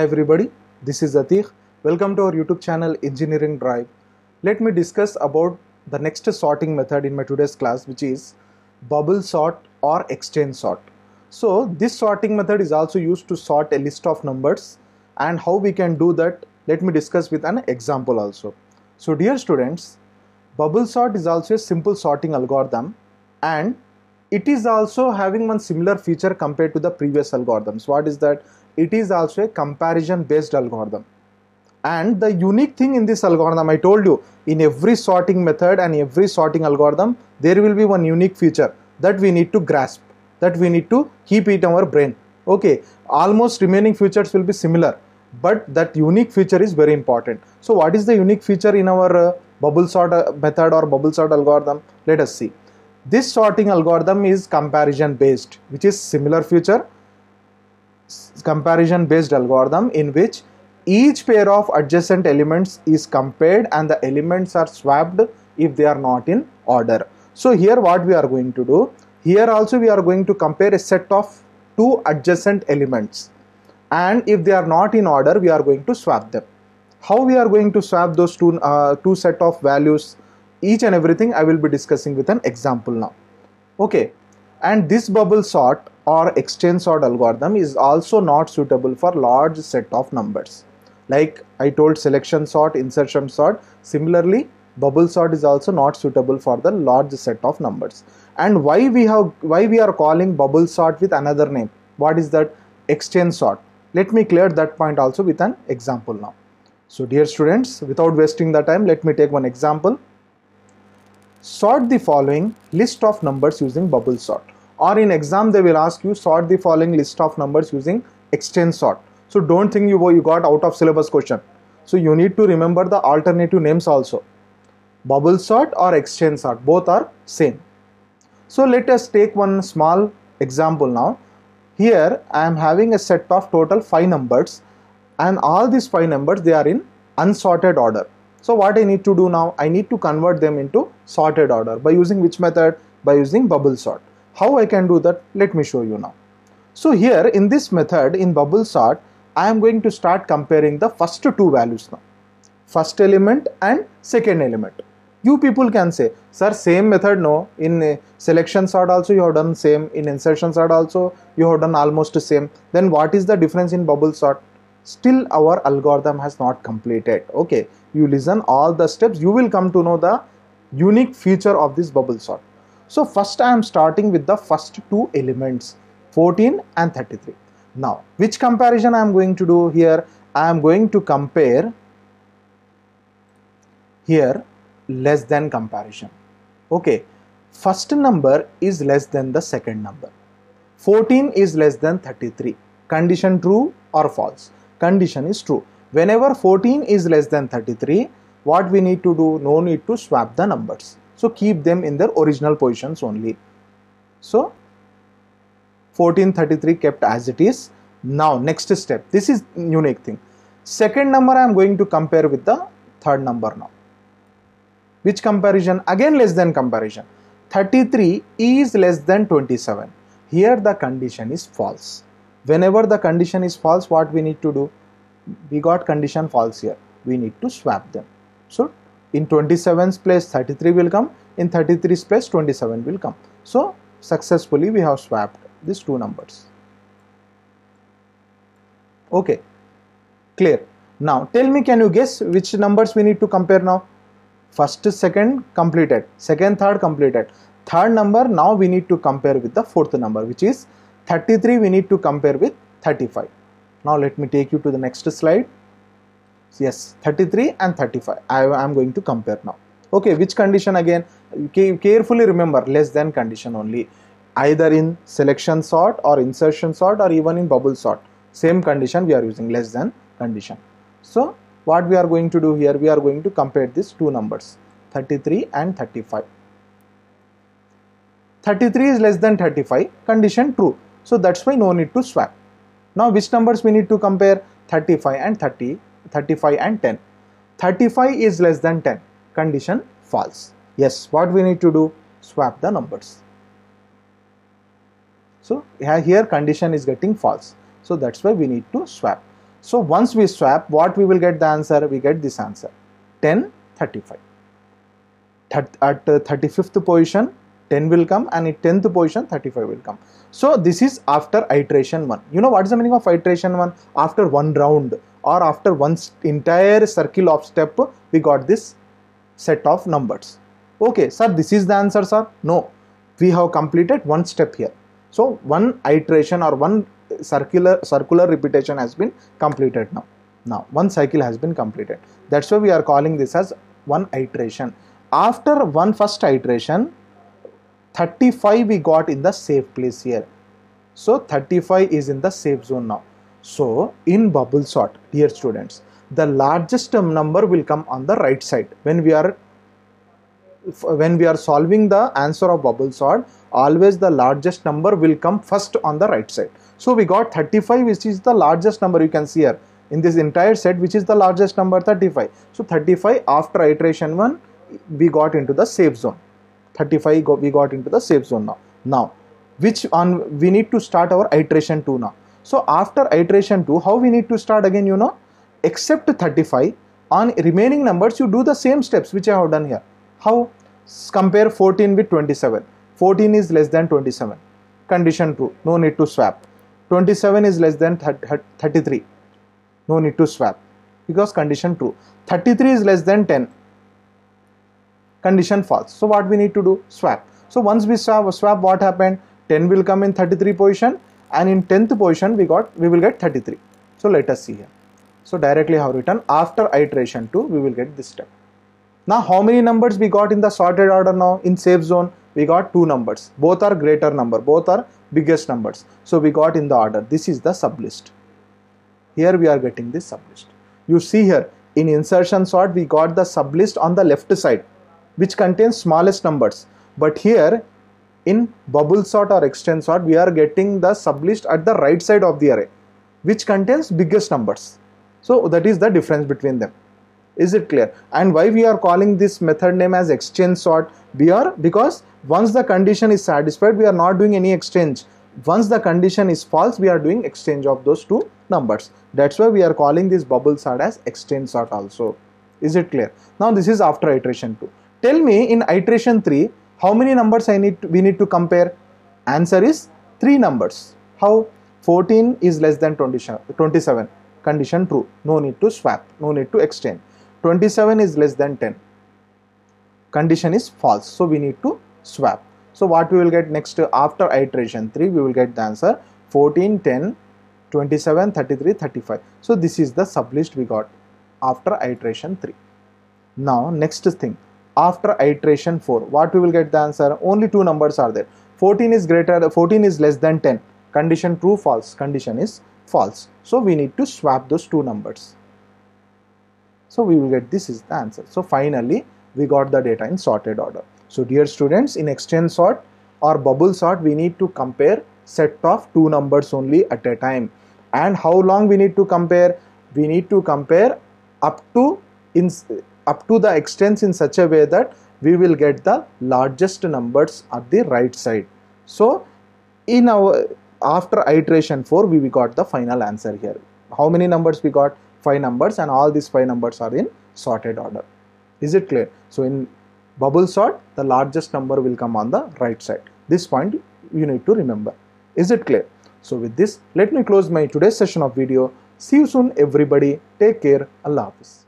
Hi everybody, this is Ateeq. Welcome to our YouTube channel Engineering Drive. Let me discuss about the next sorting method in my today's class which is bubble sort or exchange sort. So this sorting method is also used to sort a list of numbers and how we can do that let me discuss with an example also. So dear students, bubble sort is also a simple sorting algorithm and it is also having one similar feature compared to the previous algorithms. What is that? It is also a comparison based algorithm. And the unique thing in this algorithm, I told you, in every sorting method and every sorting algorithm, there will be one unique feature that we need to grasp, that we need to keep it in our brain. Okay, almost remaining features will be similar, but that unique feature is very important. So, what is the unique feature in our uh, bubble sort uh, method or bubble sort algorithm? Let us see. This sorting algorithm is comparison based, which is similar feature comparison based algorithm in which each pair of adjacent elements is compared and the elements are swapped if they are not in order. So here what we are going to do, here also we are going to compare a set of two adjacent elements and if they are not in order we are going to swap them. How we are going to swap those two, uh, two set of values each and everything I will be discussing with an example now. Okay and this bubble sort or exchange sort algorithm is also not suitable for large set of numbers like I told selection sort, insertion sort. Similarly, bubble sort is also not suitable for the large set of numbers. And why we have why we are calling bubble sort with another name? What is that? Exchange sort. Let me clear that point also with an example now. So dear students, without wasting the time, let me take one example. Sort the following list of numbers using bubble sort. Or in exam they will ask you sort the following list of numbers using exchange sort so don't think you, you got out of syllabus question. So you need to remember the alternative names also. Bubble sort or exchange sort, both are same. So let us take one small example now. Here I am having a set of total 5 numbers and all these 5 numbers they are in unsorted order. So what I need to do now? I need to convert them into sorted order by using which method? By using bubble sort. How I can do that? Let me show you now. So here in this method in bubble sort I am going to start comparing the first two values now. First element and second element. You people can say, sir, same method no. In uh, selection sort also you have done same. In insertion sort also you have done almost same. Then what is the difference in bubble sort? Still our algorithm has not completed. Okay, you listen all the steps. You will come to know the unique feature of this bubble sort. So first I am starting with the first two elements 14 and 33. Now, which comparison I am going to do here? I am going to compare here less than comparison. Okay, first number is less than the second number. 14 is less than 33. Condition true or false? Condition is true. Whenever 14 is less than 33, what we need to do? No need to swap the numbers. So keep them in their original positions only. So 1433 kept as it is. Now next step. This is unique thing. Second number i am going to compare with the third number now. Which comparison? Again less than comparison. 33 is less than 27 here the condition is false. Whenever the condition is false what we need to do? We got condition false here. We need to swap them. So in 27's place 33 will come. In 33's place 27 will come. So successfully we have swapped these two numbers. Okay. Clear. Now tell me can you guess which numbers we need to compare now? First second completed. Second third completed. Third number now we need to compare with the fourth number which is 33 we need to compare with 35 now let me take you to the next slide yes 33 and 35 I am going to compare now. Okay which condition again? Carefully remember less than condition only. Either in selection sort or insertion sort or even in bubble sort. Same condition we are using less than condition. So what we are going to do here? We are going to compare these two numbers 33 and 35 33 is less than 35 condition true. So that's why no need to swap. Now which numbers we need to compare? 35 and 30 35 and 10 35 is less than 10 condition false yes what we need to do swap the numbers so here condition is getting false. So that's why we need to swap. So once we swap, what we will get the answer? We get this answer 10, 35. At uh, 35th position, 10 will come and in 10th position 35 will come. So this is after iteration 1. You know what is the meaning of iteration 1? After one round or after one entire circle of step we got this set of numbers. Okay sir this is the answer sir? No. We have completed one step here. So one iteration or one circular circular repetition has been completed now. Now one cycle has been completed. That's why we are calling this as one iteration. After one first iteration 35 we got in the safe place here. So 35 is in the safe zone now. So in bubble sort, dear students, the largest term number will come on the right side. When we are when we are solving the answer of bubble sort always the largest number will come first on the right side. So we got 35 which is the largest number. You can see here in this entire set which is the largest number 35 so 35 after iteration 1 we got into the safe zone. 35 go, we got into the safe zone now. Now which on we need to start our iteration 2 now so after iteration 2 how we need to start again you know? Except 35 on remaining numbers you do the same steps which i have done here. How? Compare 14 with 27 14 is less than 27 condition 2 no need to swap. 27 is less than 33 no need to swap. Because condition 2 33 is less than 10 condition false. So what we need to do? Swap. So once we swap, swap what happened? 10 will come in 33 position and in 10th position we got we will get 33. So let us see here. So directly have written after iteration 2 we will get this step. Now how many numbers we got in the sorted order now in safe zone? We got two numbers. Both are greater number. Both are biggest numbers. So we got in the order. This is the sublist. Here we are getting this sublist. You see here in insertion sort we got the sublist on the left side which contains smallest numbers but here in bubble sort or exchange sort we are getting the sublist at the right side of the array which contains biggest numbers. So that is the difference between them. Is it clear? And why we are calling this method name as exchange sort? We are because once the condition is satisfied we are not doing any exchange. Once the condition is false we are doing exchange of those two numbers. That's why we are calling this bubble sort as exchange sort also. Is it clear? Now this is after iteration 2 Tell me in iteration 3 how many numbers I need to, we need to compare. Answer is 3 numbers. How? 14 is less than 27. Condition true. No need to swap. No need to extend. 27 is less than 10. Condition is false. So we need to swap. So what we will get next after iteration 3 we will get the answer 14, 10, 27, 33, 35. So this is the sublist we got after iteration 3. Now next thing after iteration 4 what we will get the answer? Only two numbers are there. 14 is greater 14 is less than 10 condition true false. Condition is false. So we need to swap those two numbers. So we will get this is the answer. So finally we got the data in sorted order. So dear students in exchange sort or bubble sort we need to compare set of two numbers only at a time. And how long we need to compare? We need to compare up to in up to the extents in such a way that we will get the largest numbers at the right side. So in our after iteration 4 we we got the final answer here. How many numbers we got? 5 numbers and all these 5 numbers are in sorted order. Is it clear? So in bubble sort the largest number will come on the right side. This point you need to remember. Is it clear? So with this let me close my today's session of video. See you soon everybody. Take care. Allah Hafiz.